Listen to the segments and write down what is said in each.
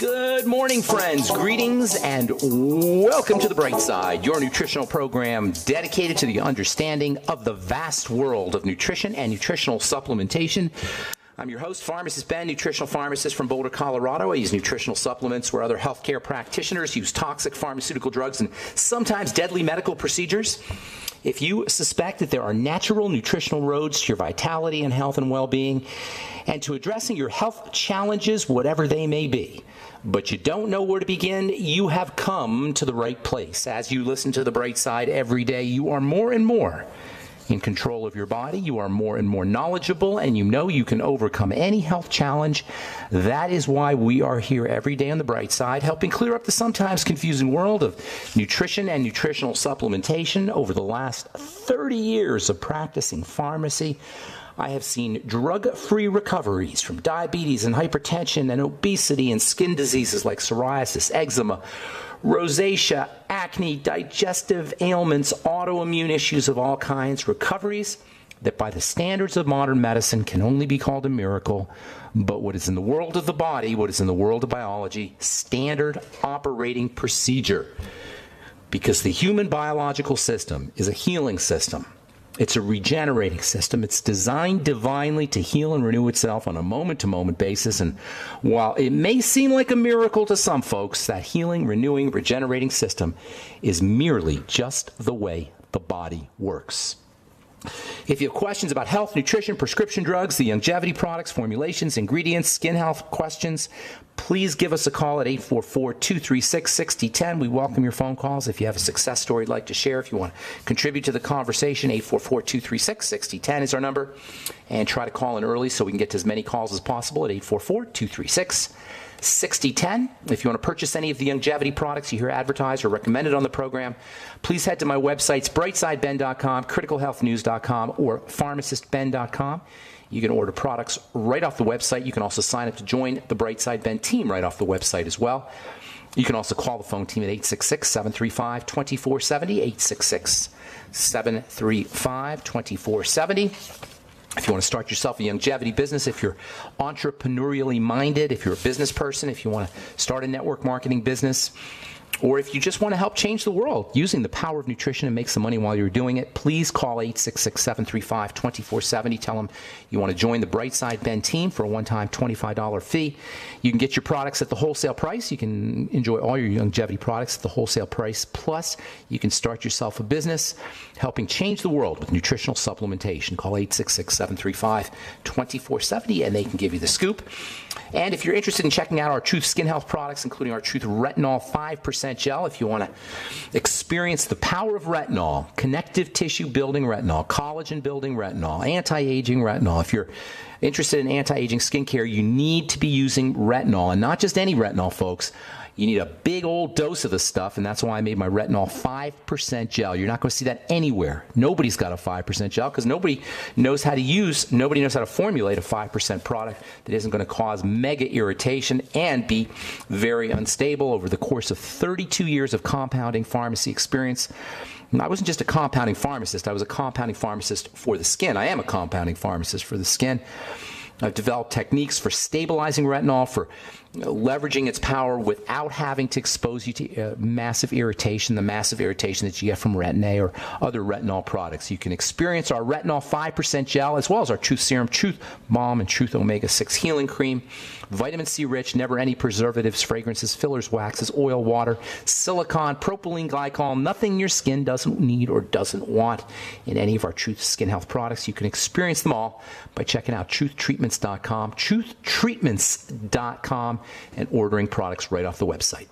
Good morning, friends. Greetings and welcome to The Bright Side, your nutritional program dedicated to the understanding of the vast world of nutrition and nutritional supplementation. I'm your host, Pharmacist Ben, nutritional pharmacist from Boulder, Colorado. I use nutritional supplements where other healthcare practitioners use toxic pharmaceutical drugs and sometimes deadly medical procedures. If you suspect that there are natural nutritional roads to your vitality and health and well being, and to addressing your health challenges, whatever they may be, but you don't know where to begin, you have come to the right place. As you listen to the bright side every day, you are more and more in control of your body. You are more and more knowledgeable, and you know you can overcome any health challenge. That is why we are here every day on the bright side, helping clear up the sometimes confusing world of nutrition and nutritional supplementation. Over the last 30 years of practicing pharmacy, I have seen drug free recoveries from diabetes and hypertension and obesity and skin diseases like psoriasis, eczema, rosacea, acne, digestive ailments, autoimmune issues of all kinds, recoveries that by the standards of modern medicine can only be called a miracle, but what is in the world of the body, what is in the world of biology, standard operating procedure. Because the human biological system is a healing system it's a regenerating system. It's designed divinely to heal and renew itself on a moment to moment basis. And while it may seem like a miracle to some folks, that healing, renewing, regenerating system is merely just the way the body works. If you have questions about health, nutrition, prescription drugs, the longevity products, formulations, ingredients, skin health questions, please give us a call at 844 236 6010. We welcome your phone calls. If you have a success story you'd like to share, if you want to contribute to the conversation, 844 236 6010 is our number. And try to call in early so we can get to as many calls as possible at 844 236 6010. If you want to purchase any of the longevity products you hear advertised or recommended on the program, please head to my websites, brightsideben.com, criticalhealthnews.com, or pharmacistben.com. You can order products right off the website. You can also sign up to join the Brightside Ben team right off the website as well. You can also call the phone team at 866 735 2470, 866 735 2470 if you want to start yourself a longevity business, if you're entrepreneurially minded, if you're a business person, if you want to start a network marketing business, or if you just want to help change the world using the power of nutrition and make some money while you're doing it, please call 866 735 2470. Tell them you want to join the Brightside Ben team for a one time $25 fee. You can get your products at the wholesale price. You can enjoy all your longevity products at the wholesale price. Plus, you can start yourself a business helping change the world with nutritional supplementation. Call 866 735 2470 and they can give you the scoop. And if you're interested in checking out our Truth Skin Health products, including our Truth Retinol 5% gel, if you want to experience the power of retinol, connective tissue building retinol, collagen building retinol, anti aging retinol, if you're interested in anti aging skincare, you need to be using retinol, and not just any retinol, folks. You need a big old dose of the stuff, and that's why I made my retinol 5% gel. You're not going to see that anywhere. Nobody's got a 5% gel because nobody knows how to use, nobody knows how to formulate a 5% product that isn't going to cause mega irritation and be very unstable over the course of 32 years of compounding pharmacy experience. I wasn't just a compounding pharmacist, I was a compounding pharmacist for the skin. I am a compounding pharmacist for the skin. I've developed techniques for stabilizing retinol, for leveraging its power without having to expose you to uh, massive irritation, the massive irritation that you get from Retin A or other retinol products. You can experience our retinol 5% gel as well as our Truth Serum, Truth Balm, and Truth Omega 6 Healing Cream. Vitamin C rich, never any preservatives, fragrances, fillers, waxes, oil, water, silicone, propylene glycol, nothing your skin doesn't need or doesn't want in any of our Truth Skin Health products. You can experience them all by checking out truthtreatments.com, truthtreatments.com and ordering products right off the website.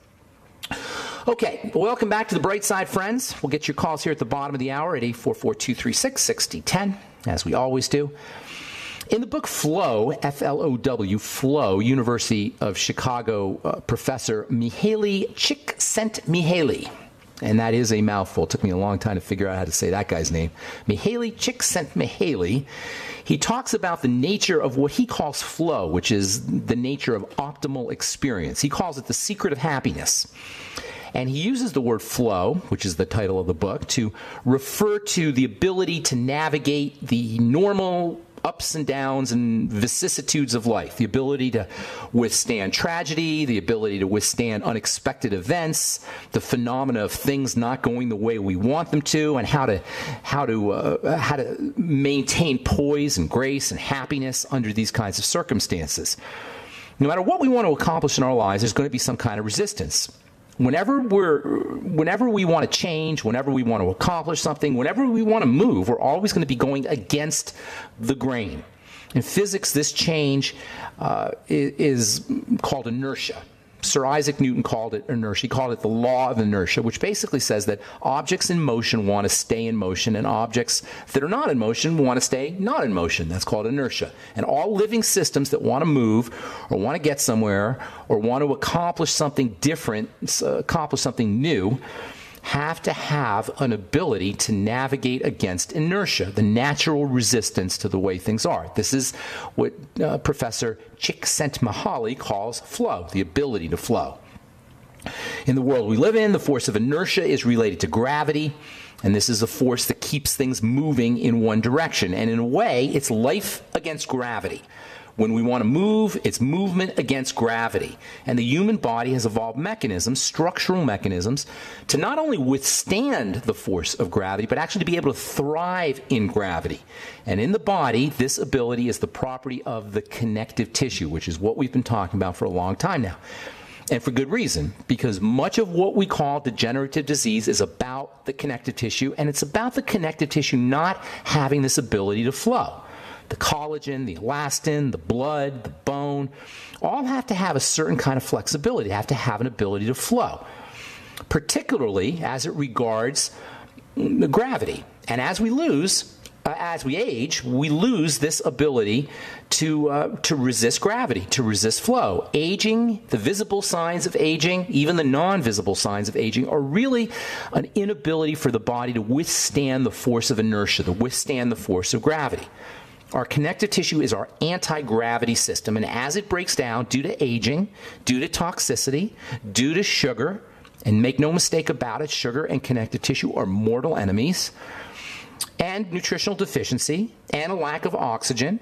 Okay, welcome back to the Bright Side, friends. We'll get your calls here at the bottom of the hour at 844 236 6010, as we always do. In the book Flow, F L O W, Flow, University of Chicago uh, professor Mihaly Csikszentmihalyi, and that is a mouthful. It took me a long time to figure out how to say that guy's name. Mihaly Csikszentmihalyi he talks about the nature of what he calls flow, which is the nature of optimal experience. He calls it the secret of happiness. And he uses the word flow, which is the title of the book, to refer to the ability to navigate the normal ups and downs and vicissitudes of life, the ability to withstand tragedy, the ability to withstand unexpected events, the phenomena of things not going the way we want them to, and how to how to uh, how to maintain poise and grace and happiness under these kinds of circumstances. No matter what we want to accomplish in our lives, there's going to be some kind of resistance whenever we're whenever we want to change whenever we want to accomplish something whenever we want to move we're always going to be going against the grain. In physics this change uh, is, is called inertia Sir Isaac Newton called it inertia. He called it the law of inertia, which basically says that objects in motion want to stay in motion, and objects that are not in motion want to stay not in motion. That's called inertia. And all living systems that want to move or want to get somewhere or want to accomplish something different, accomplish something new, have to have an ability to navigate against inertia, the natural resistance to the way things are. This is what uh, Professor Csikszentmihalyi calls flow, the ability to flow. In the world we live in, the force of inertia is related to gravity, and this is a force that keeps things moving in one direction. And in a way, it's life against gravity. When we want to move, it's movement against gravity. And the human body has evolved mechanisms, structural mechanisms, to not only withstand the force of gravity, but actually to be able to thrive in gravity. And in the body, this ability is the property of the connective tissue, which is what we've been talking about for a long time now. And for good reason, because much of what we call degenerative disease is about the connective tissue, and it's about the connective tissue not having this ability to flow the collagen, the elastin, the blood, the bone, all have to have a certain kind of flexibility, have to have an ability to flow, particularly as it regards gravity. And as we lose, uh, as we age, we lose this ability to uh, to resist gravity, to resist flow. Aging, the visible signs of aging, even the non-visible signs of aging, are really an inability for the body to withstand the force of inertia, to withstand the force of gravity. Our connective tissue is our anti gravity system, and as it breaks down due to aging, due to toxicity, due to sugar, and make no mistake about it, sugar and connective tissue are mortal enemies, and nutritional deficiency, and a lack of oxygen.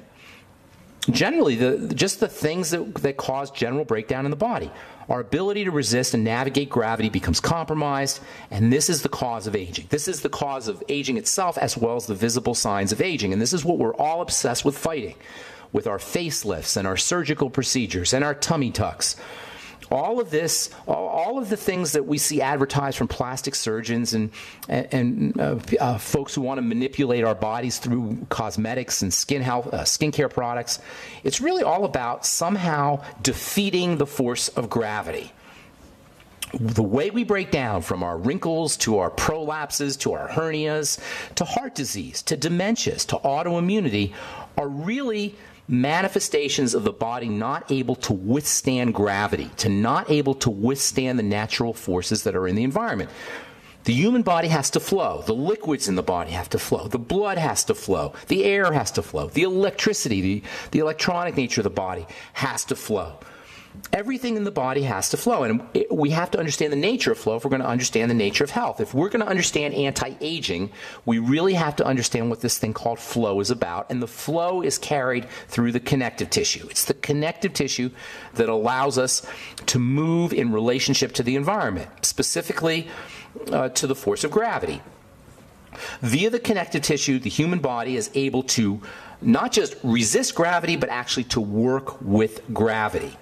Generally, the, just the things that, that cause general breakdown in the body. Our ability to resist and navigate gravity becomes compromised, and this is the cause of aging. This is the cause of aging itself as well as the visible signs of aging. And this is what we're all obsessed with fighting with our facelifts and our surgical procedures and our tummy tucks all of this, all of the things that we see advertised from plastic surgeons and and, uh, uh, folks who want to manipulate our bodies through cosmetics and skin health, uh, skincare products, it's really all about somehow defeating the force of gravity. The way we break down from our wrinkles to our prolapses to our hernias to heart disease to dementias to autoimmunity are really manifestations of the body not able to withstand gravity, to not able to withstand the natural forces that are in the environment. The human body has to flow. The liquids in the body have to flow. The blood has to flow. The air has to flow. The electricity, the, the electronic nature of the body has to flow everything in the body has to flow. And we have to understand the nature of flow if we're going to understand the nature of health. If we're going to understand anti aging, we really have to understand what this thing called flow is about. And the flow is carried through the connective tissue. It's the connective tissue that allows us to move in relationship to the environment, specifically uh, to the force of gravity. Via the connective tissue, the human body is able to not just resist gravity, but actually to work with gravity.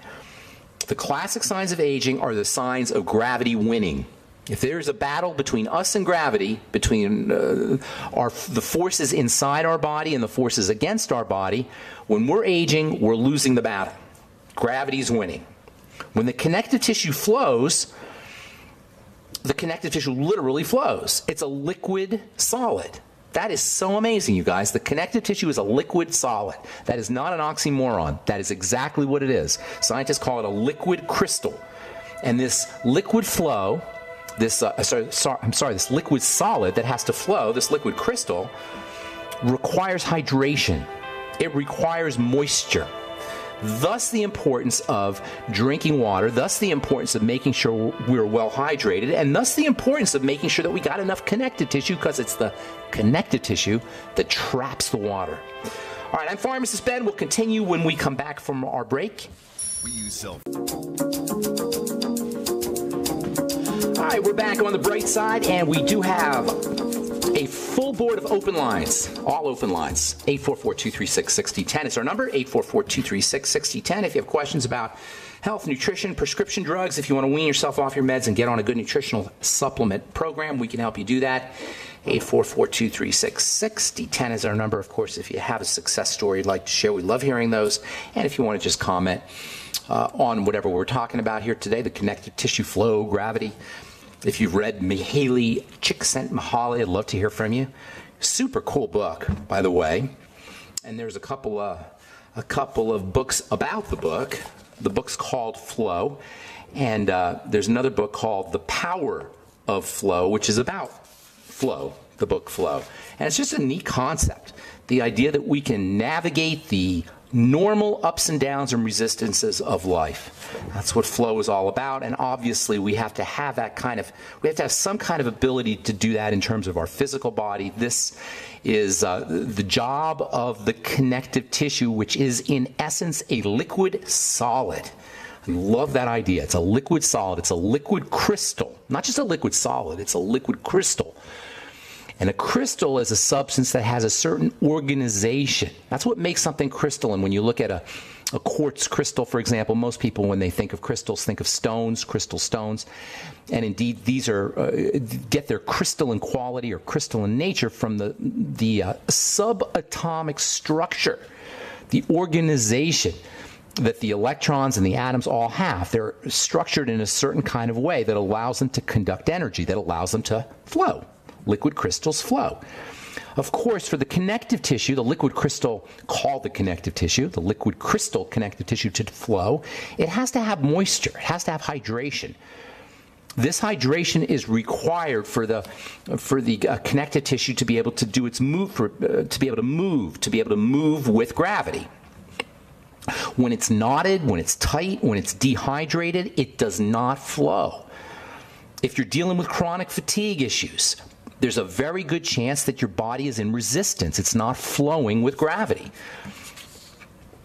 The classic signs of aging are the signs of gravity winning. If there's a battle between us and gravity, between uh, our, the forces inside our body and the forces against our body, when we're aging, we're losing the battle. Gravity's winning. When the connective tissue flows, the connective tissue literally flows. It's a liquid solid. That is so amazing, you guys. The connective tissue is a liquid solid. That is not an oxymoron. That is exactly what it is. Scientists call it a liquid crystal. And this liquid flow, this uh, sorry, sorry, I'm sorry, this liquid solid that has to flow, this liquid crystal, requires hydration. It requires moisture. Thus, the importance of drinking water, thus, the importance of making sure we're well hydrated, and thus, the importance of making sure that we got enough connective tissue because it's the connective tissue that traps the water. All right, I'm Pharmacist Ben. We'll continue when we come back from our break. We use self. All right, we're back on the bright side, and we do have full board of open lines, all open lines. 844-236-6010 is our number, 844-236-6010. If you have questions about health, nutrition, prescription drugs, if you want to wean yourself off your meds and get on a good nutritional supplement program, we can help you do that. 844-236-6010 is our number. Of course, if you have a success story you'd like to share, we love hearing those. And if you want to just comment uh, on whatever we're talking about here today, the connective tissue flow, gravity, if you've read Mihaly Csikszentmihalyi, I'd love to hear from you. Super cool book, by the way. And there's a couple of a couple of books about the book. The book's called Flow, and uh, there's another book called The Power of Flow, which is about flow. The book Flow, and it's just a neat concept. The idea that we can navigate the normal ups and downs and resistances of life. That's what flow is all about. And obviously, we have to have that kind of, we have to have some kind of ability to do that in terms of our physical body. This is uh, the job of the connective tissue, which is in essence a liquid solid. I love that idea. It's a liquid solid, it's a liquid crystal, not just a liquid solid, it's a liquid crystal and a crystal is a substance that has a certain organization. That's what makes something crystalline. When you look at a, a quartz crystal, for example, most people, when they think of crystals, think of stones, crystal stones. And indeed, these are uh, get their crystalline quality or crystalline nature from the, the uh, subatomic structure, the organization that the electrons and the atoms all have. They're structured in a certain kind of way that allows them to conduct energy, that allows them to flow liquid crystals flow. Of course, for the connective tissue, the liquid crystal called the connective tissue, the liquid crystal connective tissue to flow, it has to have moisture, it has to have hydration. This hydration is required for the for the uh, connective tissue to be able to do its move for, uh, to be able to move to be able to move with gravity. When it's knotted, when it's tight, when it's dehydrated, it does not flow. If you're dealing with chronic fatigue issues, there's a very good chance that your body is in resistance. It's not flowing with gravity.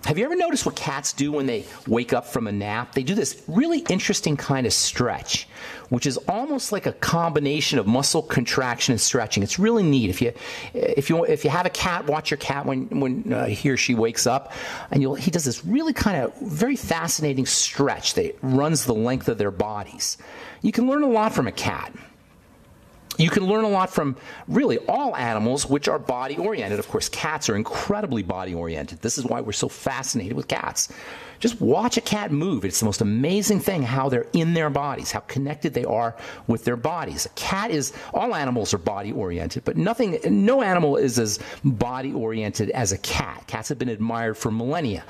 Have you ever noticed what cats do when they wake up from a nap? They do this really interesting kind of stretch, which is almost like a combination of muscle contraction and stretching. It's really neat. If you if you if you have a cat, watch your cat when when uh, he or she wakes up, and you'll he does this really kind of very fascinating stretch that runs the length of their bodies. You can learn a lot from a cat. You can learn a lot from really all animals which are body oriented. Of course, cats are incredibly body oriented. This is why we're so fascinated with cats. Just watch a cat move. It's the most amazing thing how they're in their bodies, how connected they are with their bodies. A cat is, all animals are body oriented, but nothing, no animal is as body oriented as a cat. Cats have been admired for millennia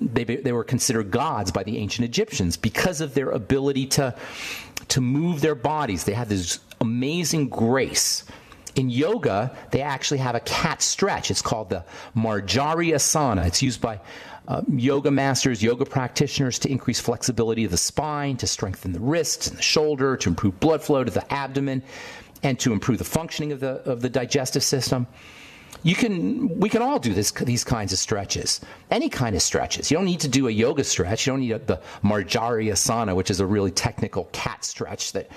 they, they were considered gods by the ancient Egyptians because of their ability to, to move their bodies. They had this amazing grace. In yoga, they actually have a cat stretch. It's called the Marjari Asana. It's used by uh, yoga masters, yoga practitioners to increase flexibility of the spine, to strengthen the wrists and the shoulder, to improve blood flow to the abdomen, and to improve the functioning of the, of the digestive system. You can, we can all do this, these kinds of stretches, any kind of stretches. You don't need to do a yoga stretch. You don't need a, the Marjari Asana, which is a really technical cat stretch that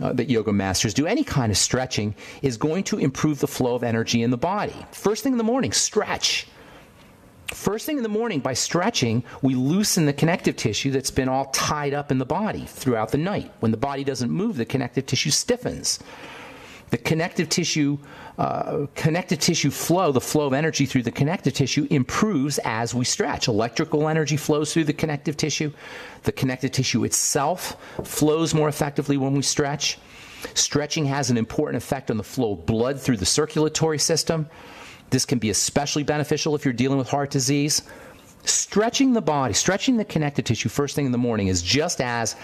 uh, that yoga masters do, any kind of stretching is going to improve the flow of energy in the body. First thing in the morning, stretch. First thing in the morning, by stretching, we loosen the connective tissue that's been all tied up in the body throughout the night. When the body doesn't move, the connective tissue stiffens. The connective tissue, uh, connective tissue flow, the flow of energy through the connective tissue improves as we stretch. Electrical energy flows through the connective tissue. The connective tissue itself flows more effectively when we stretch. Stretching has an important effect on the flow of blood through the circulatory system. This can be especially beneficial if you're dealing with heart disease. Stretching the body, stretching the connective tissue first thing in the morning is just as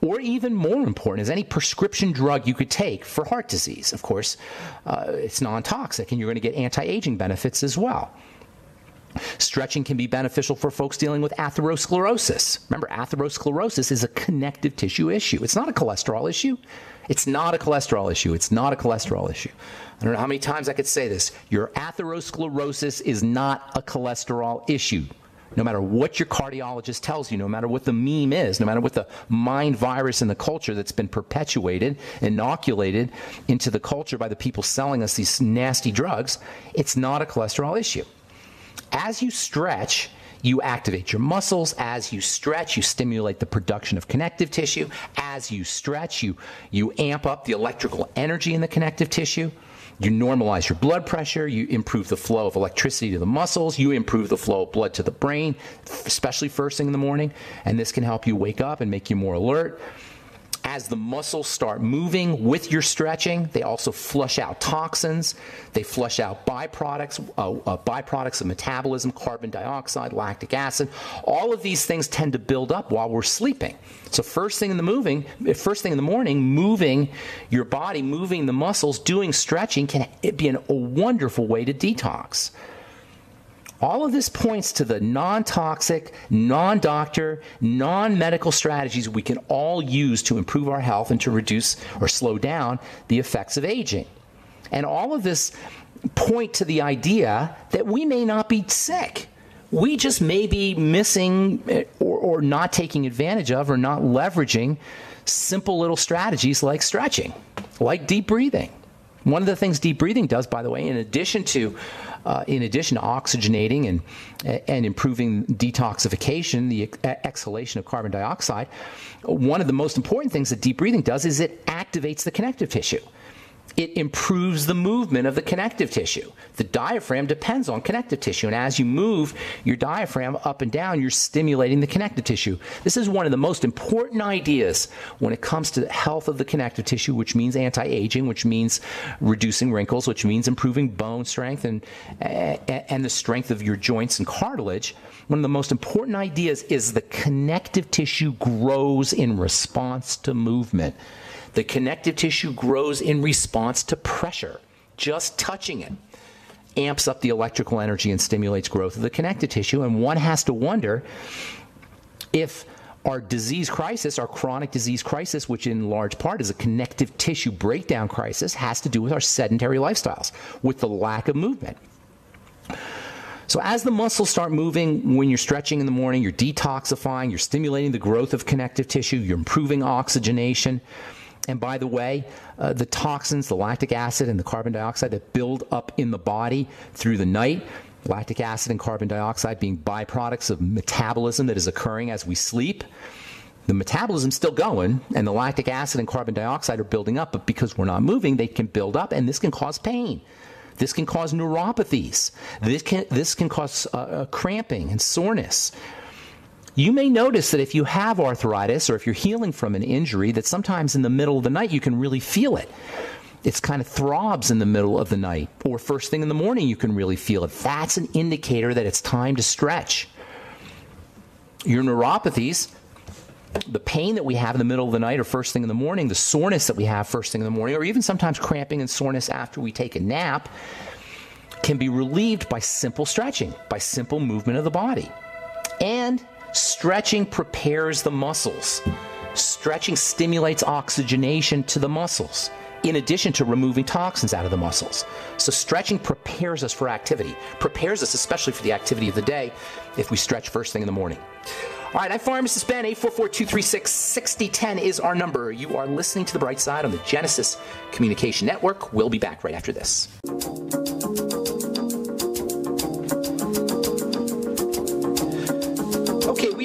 or even more important is any prescription drug you could take for heart disease. Of course, uh, it's non toxic and you're going to get anti aging benefits as well. Stretching can be beneficial for folks dealing with atherosclerosis. Remember, atherosclerosis is a connective tissue issue, it's not a cholesterol issue. It's not a cholesterol issue. It's not a cholesterol issue. I don't know how many times I could say this. Your atherosclerosis is not a cholesterol issue. No matter what your cardiologist tells you, no matter what the meme is, no matter what the mind virus in the culture that's been perpetuated, inoculated into the culture by the people selling us these nasty drugs, it's not a cholesterol issue. As you stretch, you activate your muscles. As you stretch, you stimulate the production of connective tissue. As you stretch, you, you amp up the electrical energy in the connective tissue. You normalize your blood pressure. You improve the flow of electricity to the muscles. You improve the flow of blood to the brain, especially first thing in the morning. And this can help you wake up and make you more alert as the muscles start moving with your stretching, they also flush out toxins. They flush out byproducts, uh, uh, byproducts of metabolism, carbon dioxide, lactic acid. All of these things tend to build up while we're sleeping. So first thing in the moving, first thing in the morning, moving your body, moving the muscles, doing stretching can be an, a wonderful way to detox. All of this points to the non toxic, non doctor, non medical strategies we can all use to improve our health and to reduce or slow down the effects of aging. And all of this point to the idea that we may not be sick. We just may be missing eh, or, or not taking advantage of or not leveraging simple little strategies like stretching, like deep breathing. One of the things deep breathing does, by the way, in addition to uh, in addition to oxygenating and, and improving detoxification, the exhalation of carbon dioxide, one of the most important things that deep breathing does is it activates the connective tissue it improves the movement of the connective tissue. The diaphragm depends on connective tissue, and as you move your diaphragm up and down, you're stimulating the connective tissue. This is one of the most important ideas when it comes to the health of the connective tissue, which means anti aging, which means reducing wrinkles, which means improving bone strength and, and the strength of your joints and cartilage. One of the most important ideas is the connective tissue grows in response to movement. The connective tissue grows in response to pressure. Just touching it amps up the electrical energy and stimulates growth of the connective tissue. And one has to wonder if our disease crisis, our chronic disease crisis, which in large part is a connective tissue breakdown crisis, has to do with our sedentary lifestyles, with the lack of movement. So, as the muscles start moving when you're stretching in the morning, you're detoxifying, you're stimulating the growth of connective tissue, you're improving oxygenation. And by the way, uh, the toxins, the lactic acid and the carbon dioxide that build up in the body through the night, lactic acid and carbon dioxide being byproducts of metabolism that is occurring as we sleep. The metabolism's still going, and the lactic acid and carbon dioxide are building up, but because we're not moving, they can build up, and this can cause pain. This can cause neuropathies. This can, this can cause uh, uh cramping and soreness. You may notice that if you have arthritis or if you're healing from an injury, that sometimes in the middle of the night you can really feel it. It's kind of throbs in the middle of the night, or first thing in the morning you can really feel it. That's an indicator that it's time to stretch. Your neuropathies, the pain that we have in the middle of the night or first thing in the morning, the soreness that we have first thing in the morning, or even sometimes cramping and soreness after we take a nap, can be relieved by simple stretching, by simple movement of the body. And Stretching prepares the muscles. Stretching stimulates oxygenation to the muscles, in addition to removing toxins out of the muscles. So, stretching prepares us for activity, prepares us especially for the activity of the day if we stretch first thing in the morning. All right, I'm Pharmacist Ben. 844-236-6010 is our number. You are listening to The Bright Side on the Genesis Communication Network. We'll be back right after this.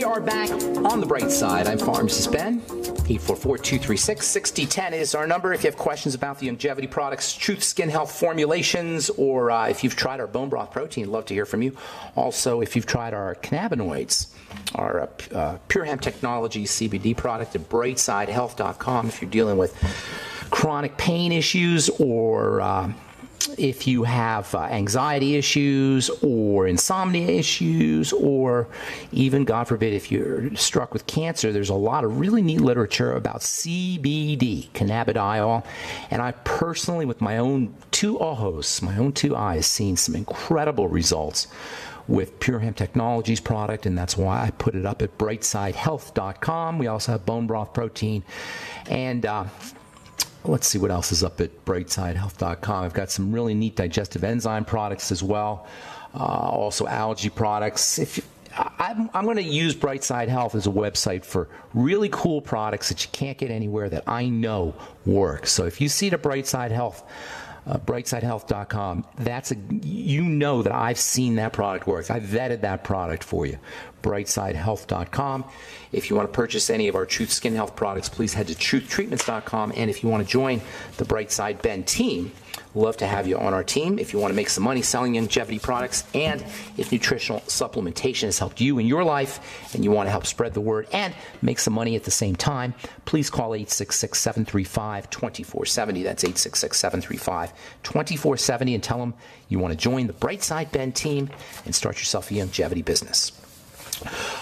Are back on the bright side. I'm Pharmacist Ben. 844-236-6010 is our number if you have questions about the longevity products, Truth Skin Health formulations, or uh, if you've tried our bone broth protein, love to hear from you. Also, if you've tried our cannabinoids, our uh, uh, Pure Hemp Technology CBD product at brightsidehealth.com if you're dealing with chronic pain issues or uh, if you have uh, anxiety issues or insomnia issues, or even, God forbid, if you're struck with cancer, there's a lot of really neat literature about CBD, cannabidiol. And I personally, with my own two ojos, my own two eyes, seen some incredible results with Pure Hemp Technologies product, and that's why I put it up at brightsidehealth.com. We also have bone broth protein. And uh, let's see what else is up at brightsidehealth.com. I've got some really neat digestive enzyme products as well, uh, also algae products. If you, I'm, I'm going to use Brightside Health as a website for really cool products that you can't get anywhere that I know work. So if you see the Brightside Health, uh, brightsidehealth.com, that's a, you know that I've seen that product work. I vetted that product for you. Brightsidehealth.com. If you want to purchase any of our Truth Skin Health products, please head to truthtreatments.com. And if you want to join the Brightside Ben team, love to have you on our team. If you want to make some money selling longevity products and if nutritional supplementation has helped you in your life and you want to help spread the word and make some money at the same time please call 866-735-2470 that's 866-735-2470 and tell them you want to join the brightside ben team and start yourself a longevity business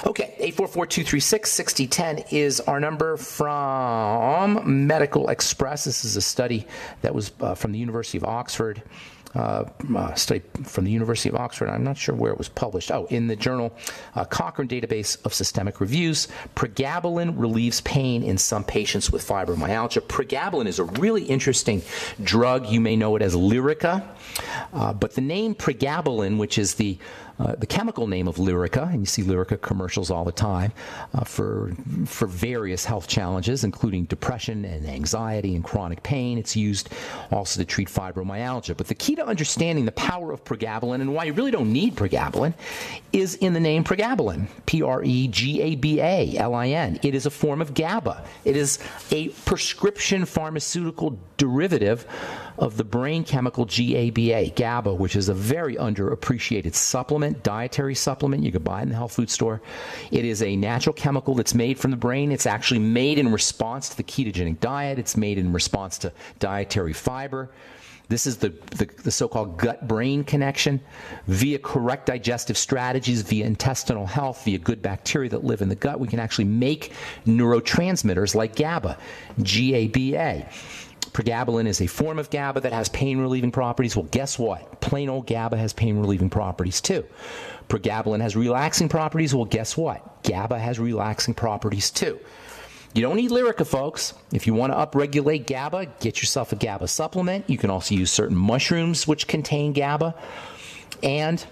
Okay, 844-236-6010 is our number from Medical Xpress. This is a study that was uh, from the University of Oxford. Uh, uh, study from the University of Oxford. I'm not sure where it was published. Oh, in the journal uh, Cochrane Database of Systemic Reviews. Pregabalin relieves pain in some patients with fibromyalgia. Pregabalin is a really interesting drug. You may know it as Lyrica, uh, but the name pregabalin, which is the uh, the chemical name of Lyrica, and you see Lyrica commercials all the time uh, for for various health challenges, including depression and anxiety and chronic pain. It's used also to treat fibromyalgia. But the key to understanding the power of pregabalin and why you really don't need pregabalin is in the name pregabalin, P R E G A B A L I N. It is a form of GABA. It is a prescription pharmaceutical derivative of the brain chemical GABA, GABA, which is a very underappreciated supplement, dietary supplement. You can buy it in the health food store. It is a natural chemical that's made from the brain. It's actually made in response to the ketogenic diet, it's made in response to dietary fiber. This is the, the, the so called gut brain connection. Via correct digestive strategies, via intestinal health, via good bacteria that live in the gut, we can actually make neurotransmitters like GABA, GABA. Pregabalin is a form of GABA that has pain relieving properties. Well, guess what? Plain old GABA has pain relieving properties too. Pregabalin has relaxing properties. Well, guess what? GABA has relaxing properties too. You don't need Lyrica, folks. If you want to upregulate GABA, get yourself a GABA supplement. You can also use certain mushrooms which contain GABA. And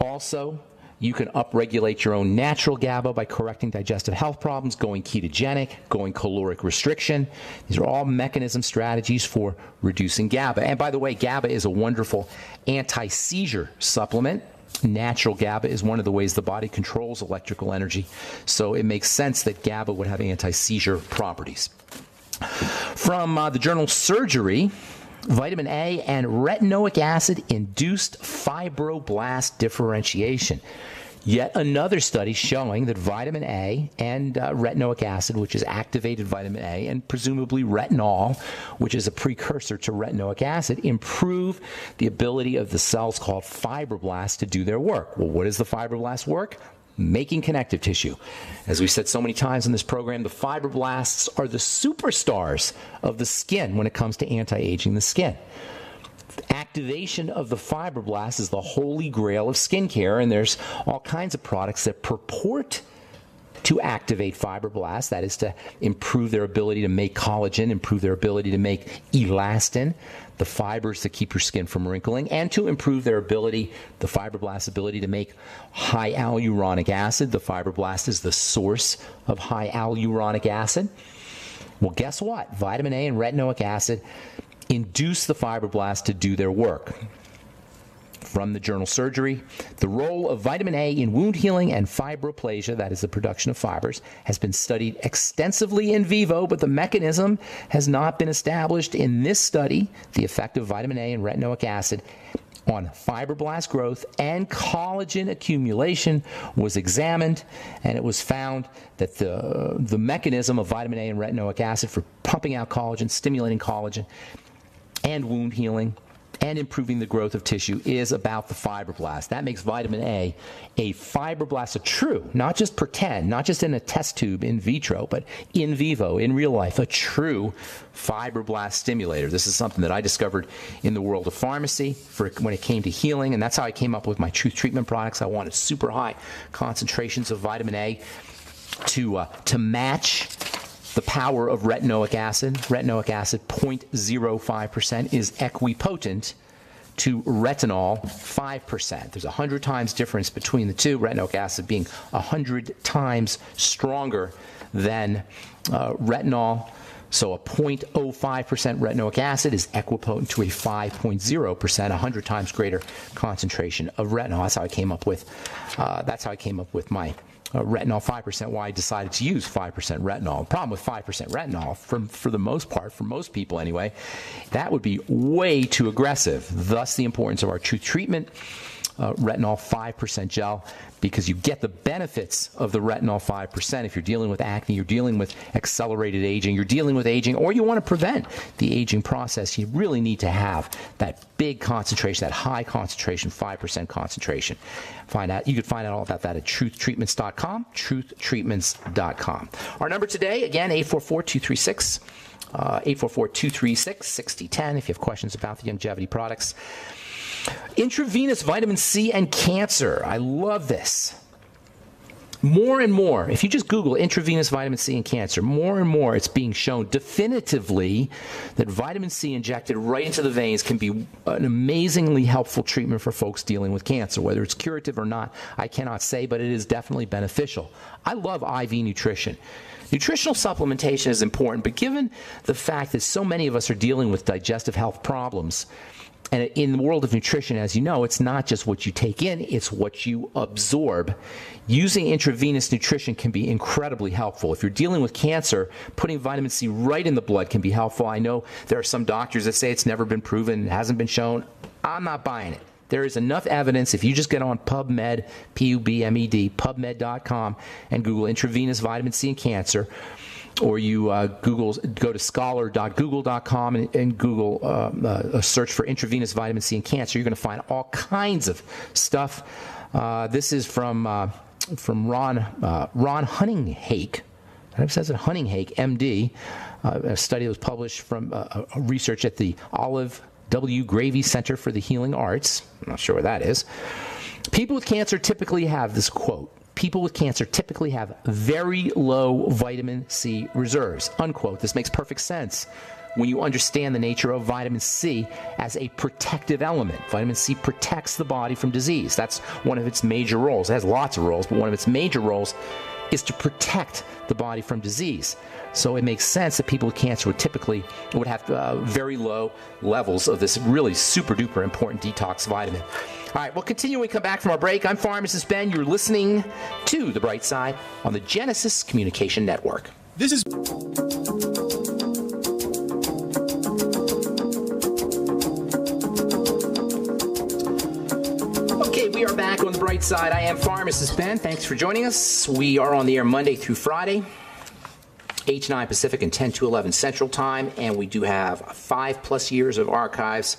also, you can upregulate your own natural GABA by correcting digestive health problems, going ketogenic, going caloric restriction. These are all mechanism strategies for reducing GABA. And by the way, GABA is a wonderful anti seizure supplement. Natural GABA is one of the ways the body controls electrical energy. So it makes sense that GABA would have anti seizure properties. From uh, the journal Surgery, vitamin A and retinoic acid induced fibroblast differentiation. Yet another study showing that vitamin A and uh, retinoic acid, which is activated vitamin A, and presumably retinol, which is a precursor to retinoic acid, improve the ability of the cells called fibroblasts to do their work. Well, what does the fibroblast work? Making connective tissue. As we've said so many times in this program, the fibroblasts are the superstars of the skin when it comes to anti aging the skin activation of the fibroblasts is the holy grail of skincare, and there's all kinds of products that purport to activate fibroblasts, that is to improve their ability to make collagen, improve their ability to make elastin, the fibers that keep your skin from wrinkling, and to improve their ability, the fibroblast's ability to make high hyaluronic acid. The fibroblast is the source of high hyaluronic acid. Well, guess what? Vitamin A and retinoic acid induce the fibroblasts to do their work. From the journal Surgery, the role of vitamin A in wound healing and fibroplasia, that is the production of fibers, has been studied extensively in vivo, but the mechanism has not been established in this study. The effect of vitamin A and retinoic acid on fibroblast growth and collagen accumulation was examined, and it was found that the, the mechanism of vitamin A and retinoic acid for pumping out collagen, stimulating collagen, and wound healing and improving the growth of tissue is about the fibroblast. That makes vitamin A a fibroblast, a true, not just pretend, not just in a test tube in vitro, but in vivo, in real life, a true fibroblast stimulator. This is something that I discovered in the world of pharmacy for when it came to healing, and that's how I came up with my truth treatment products. I wanted super high concentrations of vitamin A to uh, to match the power of retinoic acid. Retinoic acid, 0.05%, is equipotent to retinol 5%. There's a 100 times difference between the two, retinoic acid being 100 times stronger than uh, retinol. So a 0.05% retinoic acid is equipotent to a 5.0%, 100 times greater concentration of retinol. That's how I came up with. Uh, that's how I came up with my uh, retinol 5%, why I decided to use 5% retinol. Problem with 5% retinol, for, for the most part, for most people anyway, that would be way too aggressive. Thus, the importance of our truth treatment. Uh, retinol 5% gel because you get the benefits of the retinol 5%. If you're dealing with acne, you're dealing with accelerated aging, you're dealing with aging, or you want to prevent the aging process, you really need to have that big concentration, that high concentration, 5% concentration. Find out, you can find out all about that at truthtreatments.com, truthtreatments.com. Our number today, again, 844 236 844 236 6010 if you have questions about the longevity products. Intravenous vitamin C and cancer. I love this. More and more, if you just Google intravenous vitamin C and cancer, more and more it's being shown definitively that vitamin C injected right into the veins can be an amazingly helpful treatment for folks dealing with cancer. Whether it's curative or not, I cannot say, but it is definitely beneficial. I love IV nutrition. Nutritional supplementation is important, but given the fact that so many of us are dealing with digestive health problems, and in the world of nutrition, as you know, it's not just what you take in, it's what you absorb. Using intravenous nutrition can be incredibly helpful. If you're dealing with cancer, putting vitamin C right in the blood can be helpful. I know there are some doctors that say it's never been proven, it hasn't been shown. I'm not buying it. There is enough evidence. If you just get on PubMed, P U B M E D, PubMed.com, and Google intravenous vitamin C and cancer, or you uh, Google go to scholar.google.com and, and Google uh, uh, a search for intravenous vitamin C and cancer. You're going to find all kinds of stuff. Uh, this is from uh, from Ron uh, Ron Hunninghake. It says it Hunninghake, MD. a study that was published from research at the Olive W. Garvey Center for the Healing Arts. I'm not sure where that is. People with cancer typically have this quote people with cancer typically have very low vitamin C reserves. Unquote. This makes perfect sense when you understand the nature of vitamin C as a protective element. Vitamin C protects the body from disease. That's one of its major roles. It has lots of roles, but one of its major roles is to protect the body from disease. So it makes sense that people with cancer would typically would have uh, very low levels of this really super duper important detox vitamin. All right, we'll continue when we come back from our break. I'm Pharmacist Ben. You're listening to The Bright Side on the Genesis Communication Network. This is. Okay, we are back on The Bright Side. I am Pharmacist Ben. Thanks for joining us. We are on the air Monday through Friday. 8 to 9 Pacific and 10 to 11 Central Time, and we do have five plus years of archives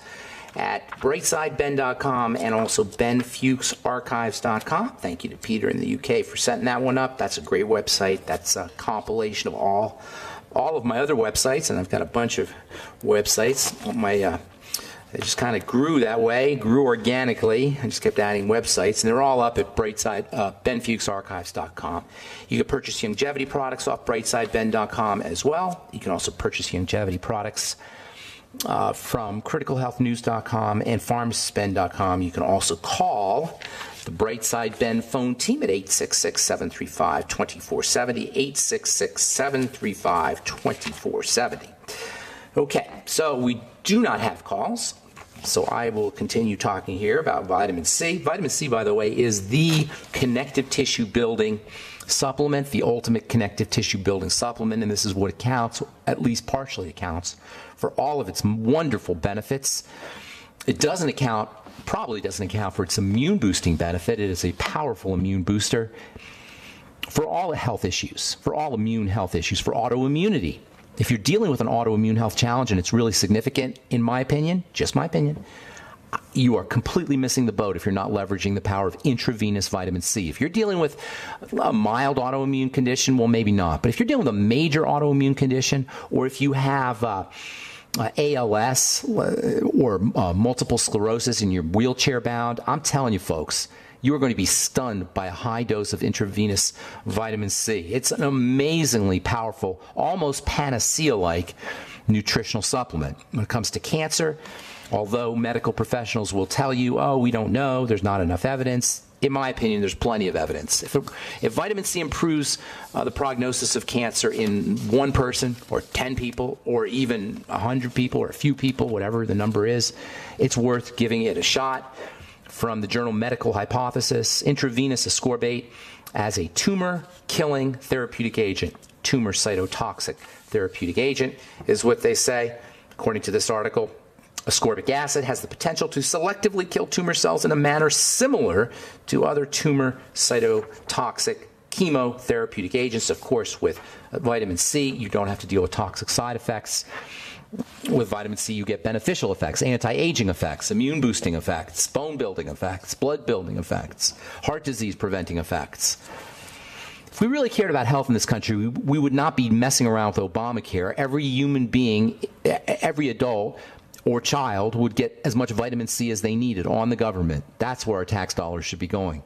at brightsideben.com and also benfuchsarchives.com. Thank you to Peter in the UK for setting that one up. That's a great website. That's a compilation of all all of my other websites, and I've got a bunch of websites. My uh, it just kind of grew that way, grew organically. I just kept adding websites, and they're all up at Brightside, uh, BenFuchsArchives.com. You can purchase longevity products off BrightSideBen.com as well. You can also purchase longevity products uh, from criticalhealthnews.com and pharmacistben.com. You can also call the Brightside Ben phone team at 866 735 2470. 866 735 2470. Okay, so we do not have calls. So I will continue talking here about vitamin C. Vitamin C, by the way, is the connective tissue building supplement, the ultimate connective tissue building supplement, and this is what accounts, at least partially accounts, for all of its wonderful benefits. It doesn't account, probably doesn't account for its immune boosting benefit. It is a powerful immune booster for all health issues, for all immune health issues, for autoimmunity. If you're dealing with an autoimmune health challenge and it's really significant, in my opinion, just my opinion, you are completely missing the boat if you're not leveraging the power of intravenous vitamin C. If you're dealing with a mild autoimmune condition, well, maybe not. But if you're dealing with a major autoimmune condition, or if you have uh, uh, ALS uh, or uh, multiple sclerosis and you're wheelchair bound, I'm telling you, folks, you are going to be stunned by a high dose of intravenous vitamin C. It's an amazingly powerful, almost panacea like nutritional supplement. When it comes to cancer, although medical professionals will tell you, oh, we don't know, there's not enough evidence, in my opinion, there's plenty of evidence. If, if vitamin C improves uh, the prognosis of cancer in one person, or 10 people, or even 100 people, or a few people, whatever the number is, it's worth giving it a shot. From the journal Medical Hypothesis, intravenous ascorbate as a tumor killing therapeutic agent, tumor cytotoxic therapeutic agent is what they say, according to this article. Ascorbic acid has the potential to selectively kill tumor cells in a manner similar to other tumor cytotoxic chemotherapeutic agents. Of course, with vitamin C, you don't have to deal with toxic side effects. With vitamin C, you get beneficial effects, anti aging effects, immune boosting effects, bone building effects, blood building effects, heart disease preventing effects. If we really cared about health in this country, we, we would not be messing around with Obamacare. Every human being, every adult, or child would get as much vitamin C as they needed on the government. That's where our tax dollars should be going.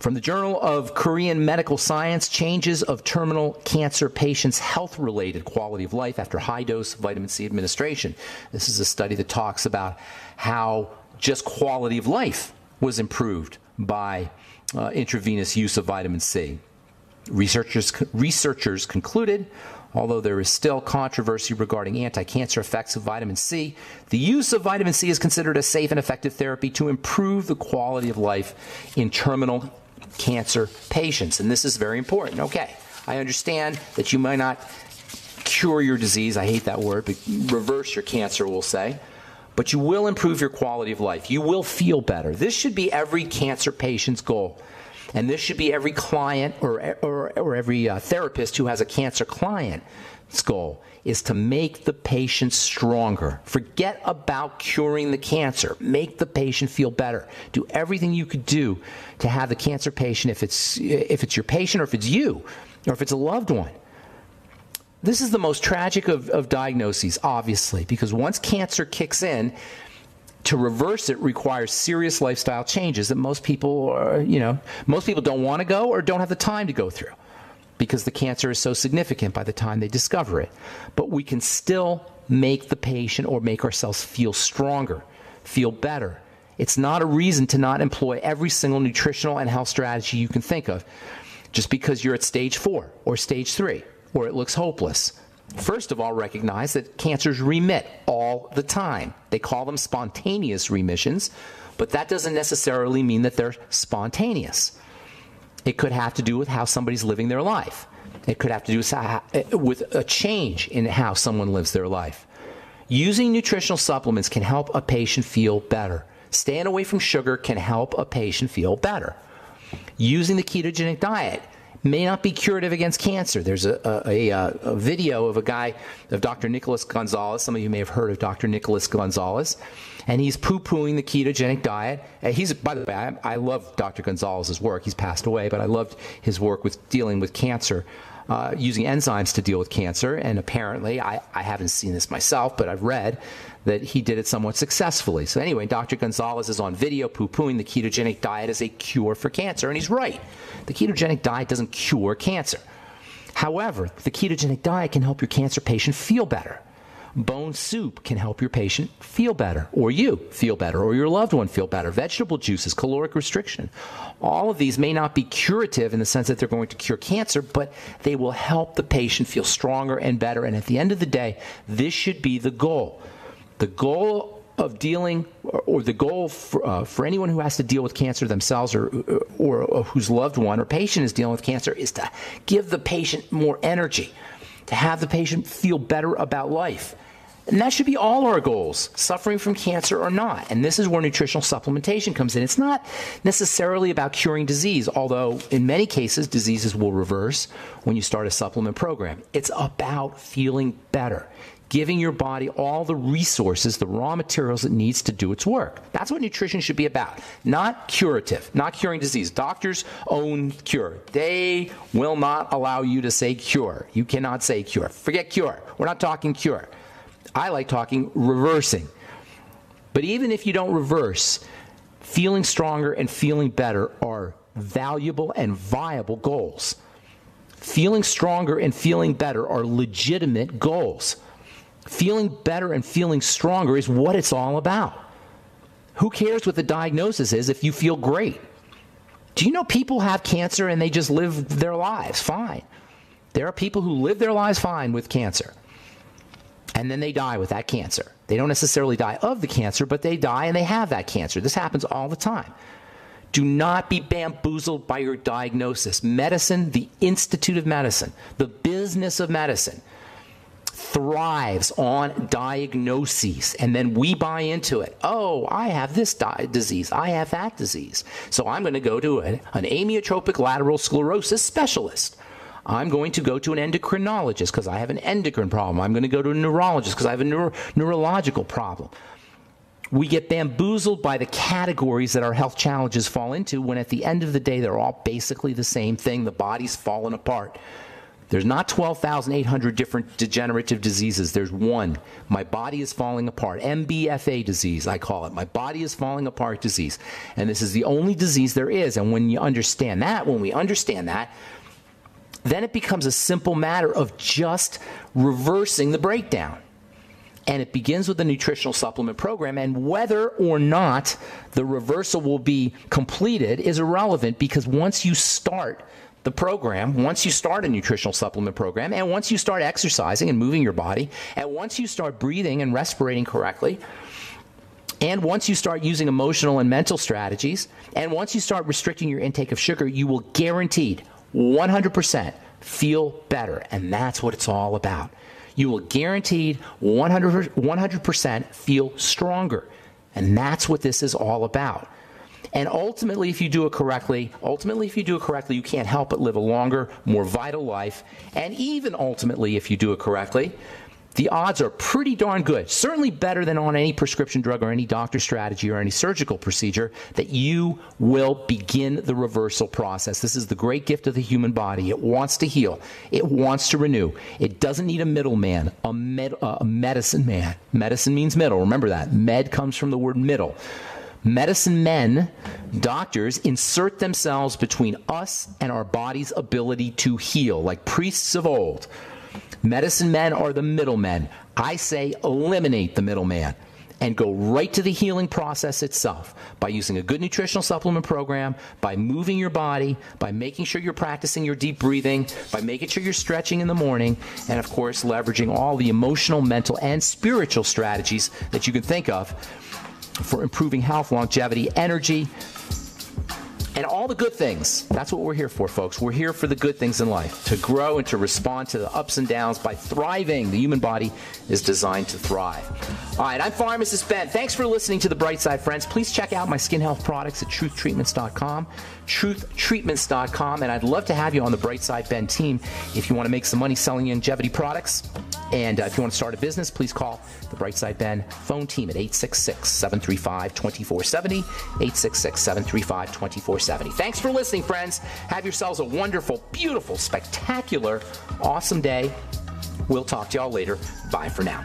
From the Journal of Korean Medical Science, changes of terminal cancer patients' health related quality of life after high dose vitamin C administration. This is a study that talks about how just quality of life was improved by uh, intravenous use of vitamin C. Researchers, researchers concluded Although there is still controversy regarding anti cancer effects of vitamin C, the use of vitamin C is considered a safe and effective therapy to improve the quality of life in terminal cancer patients. And this is very important. Okay, I understand that you might not cure your disease. I hate that word, but reverse your cancer, we'll say. But you will improve your quality of life. You will feel better. This should be every cancer patient's goal. And this should be every client or, or, or every uh, therapist who has a cancer client's goal is to make the patient stronger. Forget about curing the cancer. Make the patient feel better. Do everything you could do to have the cancer patient, if it's, if it's your patient or if it's you or if it's a loved one. This is the most tragic of, of diagnoses, obviously, because once cancer kicks in, to reverse it requires serious lifestyle changes that most people, are, you know, most people don't want to go or don't have the time to go through because the cancer is so significant by the time they discover it. But we can still make the patient or make ourselves feel stronger, feel better. It's not a reason to not employ every single nutritional and health strategy you can think of just because you're at stage four or stage three or it looks hopeless. First of all, recognize that cancers remit all the time. They call them spontaneous remissions, but that doesn't necessarily mean that they're spontaneous. It could have to do with how somebody's living their life. It could have to do with a change in how someone lives their life. Using nutritional supplements can help a patient feel better. Staying away from sugar can help a patient feel better. Using the ketogenic diet may not be curative against cancer. There's a, a, a, uh, a video of a guy, of Dr. Nicholas Gonzalez. Some of you may have heard of Dr. Nicholas Gonzalez. And he's poo pooing the ketogenic diet. He's, by the way, I, I love Dr. Gonzalez's work. He's passed away, but I loved his work with dealing with cancer. Uh, using enzymes to deal with cancer. And apparently, I, I haven't seen this myself, but I've read that he did it somewhat successfully. So, anyway, Dr. Gonzalez is on video poo pooing the ketogenic diet as a cure for cancer, and he's right. The ketogenic diet doesn't cure cancer. However, the ketogenic diet can help your cancer patient feel better. Bone soup can help your patient feel better, or you feel better, or your loved one feel better. Vegetable juices, caloric restriction. All of these may not be curative in the sense that they're going to cure cancer, but they will help the patient feel stronger and better. And at the end of the day, this should be the goal. The goal of dealing, or, the goal for, uh, for, anyone who has to deal with cancer themselves or, or, or whose loved one or patient is dealing with cancer, is to give the patient more energy, to have the patient feel better about life. And that should be all our goals, suffering from cancer or not. And this is where nutritional supplementation comes in. It's not necessarily about curing disease, although in many cases, diseases will reverse when you start a supplement program. It's about feeling better giving your body all the resources, the raw materials it needs to do its work. That's what nutrition should be about, not curative, not curing disease. Doctors own cure. They will not allow you to say cure. You cannot say cure. Forget cure. We're not talking cure. I like talking reversing. But even if you don't reverse, feeling stronger and feeling better are valuable and viable goals. Feeling stronger and feeling better are legitimate goals. Feeling better and feeling stronger is what it's all about. Who cares what the diagnosis is if you feel great? Do you know people have cancer and they just live their lives fine? There are people who live their lives fine with cancer. And then they die with that cancer. They don't necessarily die of the cancer, but they die and they have that cancer. This happens all the time. Do not be bamboozled by your diagnosis. Medicine, the Institute of Medicine, the business of medicine, thrives on diagnoses. And then we buy into it. Oh, I have this di- disease. I have that disease. So I'm going to go to an, an amyotrophic lateral sclerosis specialist. I'm going to go to an endocrinologist because I have an endocrine problem. I'm going to go to a neurologist because I have a neuro- neurological problem. We get bamboozled by the categories that our health challenges fall into when at the end of the day, they're all basically the same thing. The body's fallen apart. There's not 12,800 different degenerative diseases. There's one. My body is falling apart. MBFA disease, I call it. My body is falling apart disease. And this is the only disease there is. And when you understand that, when we understand that, then it becomes a simple matter of just reversing the breakdown. And it begins with the nutritional supplement program. And whether or not the reversal will be completed is irrelevant because once you start the program, once you start a nutritional supplement program, and once you start exercising and moving your body, and once you start breathing and respirating correctly, and once you start using emotional and mental strategies, and once you start restricting your intake of sugar, you will guaranteed 100% feel better. And that's what it's all about. You will guaranteed 100, 100% feel stronger. And that's what this is all about. And ultimately, if you do it correctly, ultimately, if you do it correctly, you can't help but live a longer, more vital life. And even ultimately, if you do it correctly, the odds are pretty darn good, certainly better than on any prescription drug or any doctor strategy or any surgical procedure, that you will begin the reversal process. This is the great gift of the human body. It wants to heal, it wants to renew. It doesn't need a middleman, a, med- uh, a medicine man. Medicine means middle. Remember that. Med comes from the word middle. Medicine men, doctors, insert themselves between us and our body's ability to heal, like priests of old. Medicine men are the middlemen. I say eliminate the middleman and go right to the healing process itself by using a good nutritional supplement program, by moving your body, by making sure you're practicing your deep breathing, by making sure you're stretching in the morning, and of course, leveraging all the emotional, mental, and spiritual strategies that you can think of for improving health, longevity, energy, and all the good things. That's what we're here for, folks. We're here for the good things in life, to grow and to respond to the ups and downs by thriving. The human body is designed to thrive. All right, I'm Pharmacist Ben. Thanks for listening to The Bright Side, friends. Please check out my skin health products at truthtreatments.com, truthtreatments.com, and I'd love to have you on the Bright Side Ben team if you want to make some money selling longevity products. And uh, if you want to start a business, please call the Brightside Ben phone team at 866 735 2470. 866 735 2470. Thanks for listening, friends. Have yourselves a wonderful, beautiful, spectacular, awesome day. We'll talk to y'all later. Bye for now.